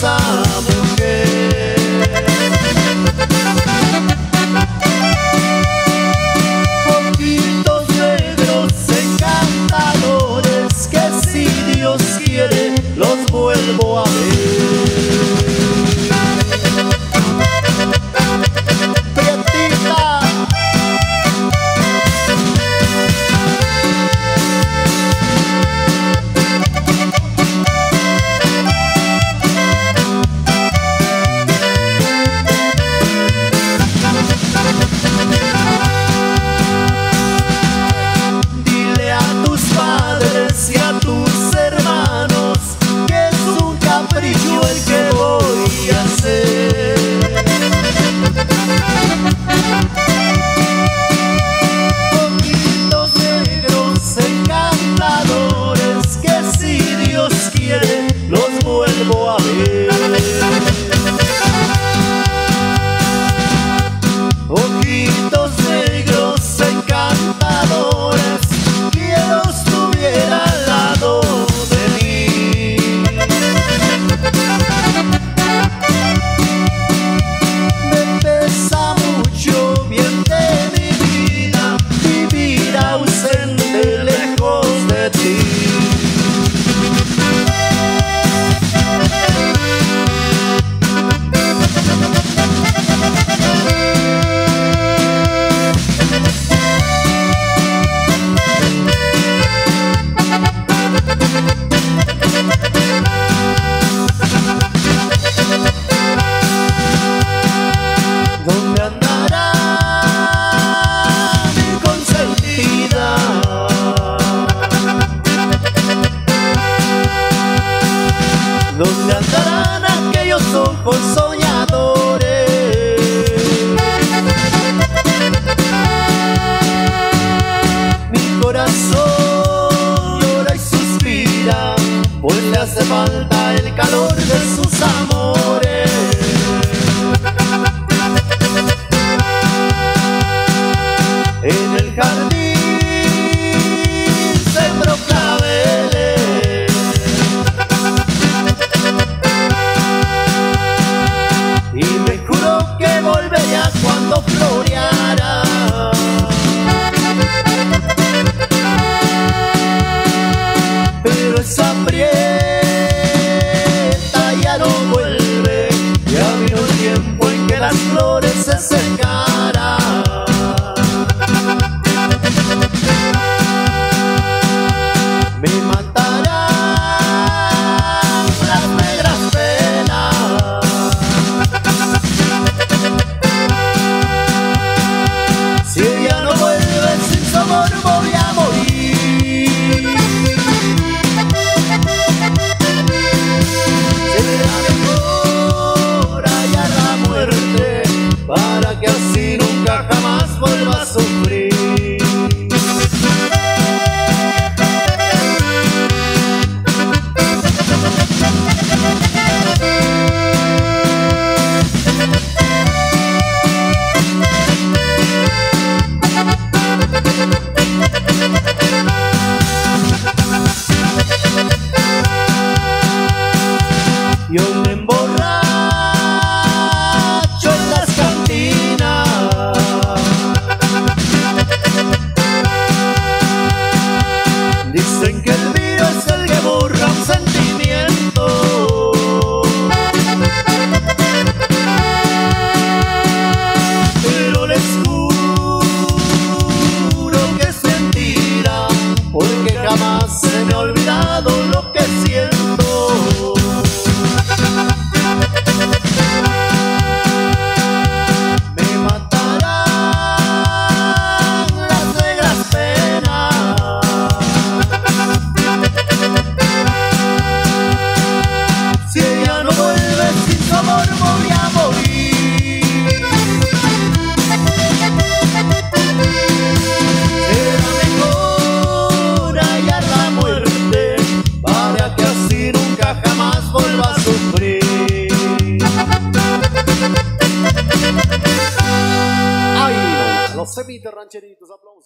summer abre yo el que somos soñadores. Mi corazón llora y suspira, pues le hace falta el calor de sus amores. En el jardín me matarán las negras penas. Si ya no vuelves sin su amor voy a morir. semente arrancherito, os aplausos.